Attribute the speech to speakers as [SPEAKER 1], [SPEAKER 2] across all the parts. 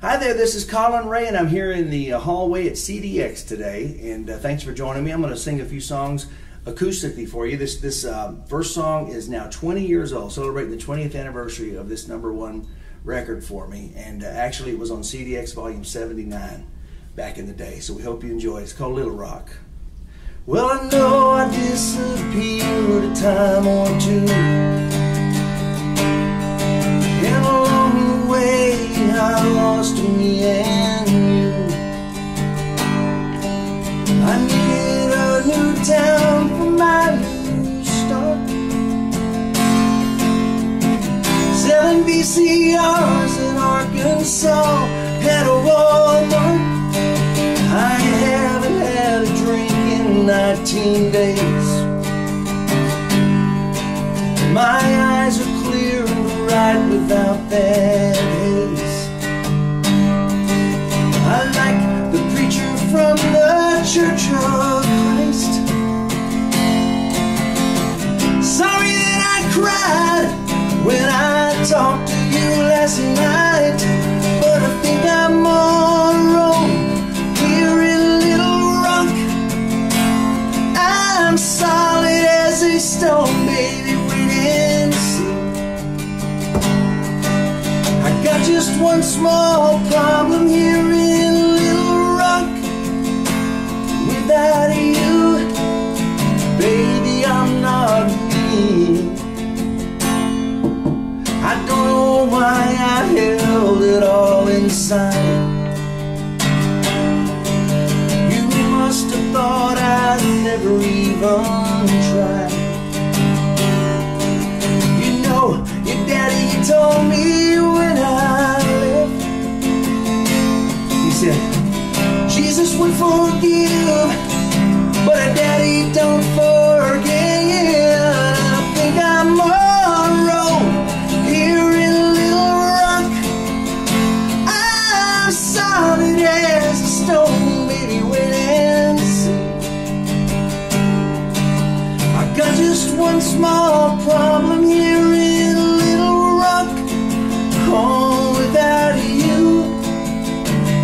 [SPEAKER 1] Hi there, this is Collin Raye, and I'm here in the uh, hallway at CDX today. And uh, thanks for joining me. I'm going to sing a few songs acoustically for you. This this uh, first song is now 20 years old, celebrating the 20th anniversary of this number one record for me. And uh, actually, it was on CDX Volume 79 back in the day. So we hope you enjoy it. It's called Little Rock. Well, I know I disappeared a time or two. VCRs in Arkansas at a Walmart. I haven't had a drink in 19 days. My eyes are clear and bright without that haze. I like the preacher from the Church one small problem here in Little Rock. Without you, baby, I'm not me. I don't know why I held it all inside. You must have thought I'd never even try. You know, your daddy told me one small problem here in Little Rock. Oh, without you,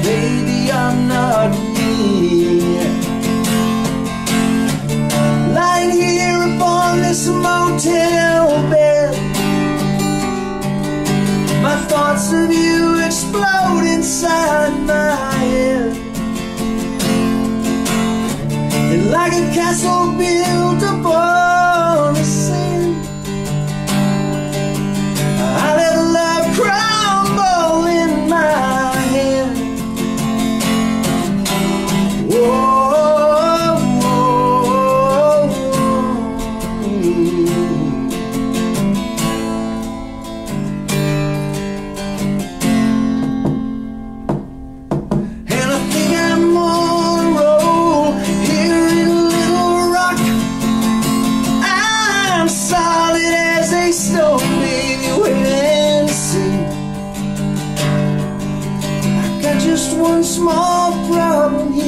[SPEAKER 1] baby, I'm not me. Lying here upon this motel bed. My thoughts of you small problem